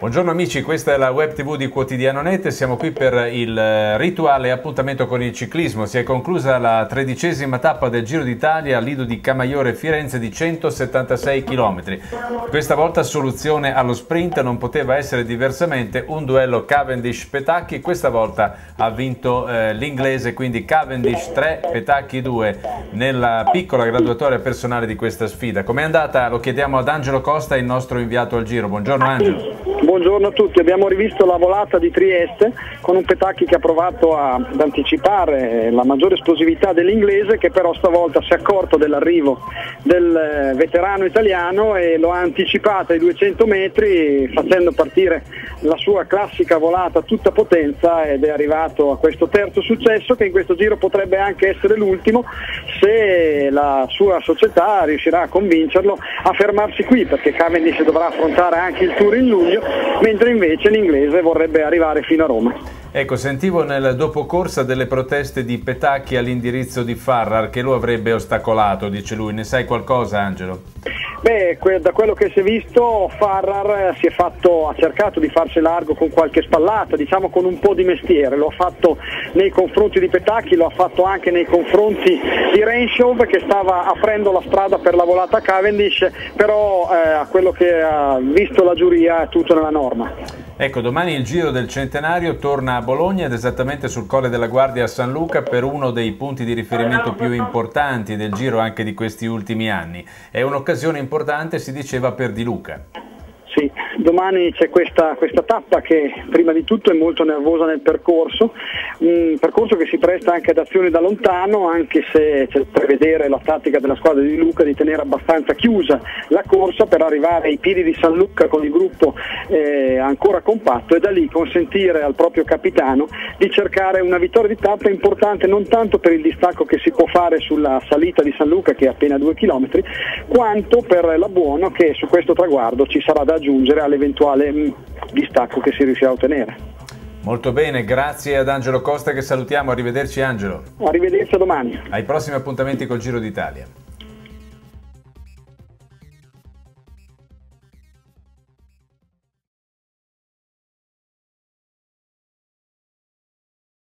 Buongiorno amici, questa è la web tv di Quotidiano Net siamo qui per il eh, rituale appuntamento con il ciclismo. Si è conclusa la tredicesima tappa del Giro d'Italia al Lido di Camaiore Firenze di 176 km. Questa volta soluzione allo sprint non poteva essere diversamente, un duello Cavendish-Petacchi, questa volta ha vinto eh, l'inglese, quindi Cavendish 3, Petacchi 2 nella piccola graduatoria personale di questa sfida. Com'è andata? Lo chiediamo ad Angelo Costa, il nostro inviato al Giro. Buongiorno Angelo. Woo! Buongiorno a tutti, abbiamo rivisto la volata di Trieste con un Petacchi che ha provato a, ad anticipare la maggiore esplosività dell'inglese che però stavolta si è accorto dell'arrivo del eh, veterano italiano e lo ha anticipata ai 200 metri facendo partire la sua classica volata a tutta potenza ed è arrivato a questo terzo successo che in questo giro potrebbe anche essere l'ultimo se la sua società riuscirà a convincerlo a fermarsi qui perché Cavendish dovrà affrontare anche il Tour in luglio mentre invece l'inglese vorrebbe arrivare fino a Roma. Ecco, sentivo nel dopocorsa delle proteste di Petacchi all'indirizzo di Farrar che lo avrebbe ostacolato, dice lui. Ne sai qualcosa, Angelo? Beh, da quello che si è visto Farrar si è fatto, ha cercato di farsi largo con qualche spallata, diciamo con un po' di mestiere, lo ha fatto nei confronti di Petacchi, lo ha fatto anche nei confronti di Renshaw che stava aprendo la strada per la volata Cavendish, però eh, a quello che ha visto la giuria è tutto nella norma. Ecco, domani il Giro del Centenario torna a Bologna ed esattamente sul Colle della Guardia a San Luca per uno dei punti di riferimento più importanti del Giro anche di questi ultimi anni. È un'occasione importante, si diceva, per Di Luca. Domani c'è questa, questa, tappa che prima di tutto è molto nervosa nel percorso, un percorso che si presta anche ad azioni da lontano, anche se c'è da prevedere la tattica della squadra di Luca di tenere abbastanza chiusa la corsa per arrivare ai piedi di San Luca con il gruppo eh, ancora compatto e da lì consentire al proprio capitano di cercare una vittoria di tappa importante non tanto per il distacco che si può fare sulla salita di San Luca che è appena due chilometri, quanto per la buona che su questo traguardo ci sarà da aggiungere all'eventuale mm, distacco che si riuscirà a ottenere. Molto bene, grazie ad Angelo Costa che salutiamo, arrivederci Angelo. Arrivederci a domani. Ai prossimi appuntamenti col Giro d'Italia.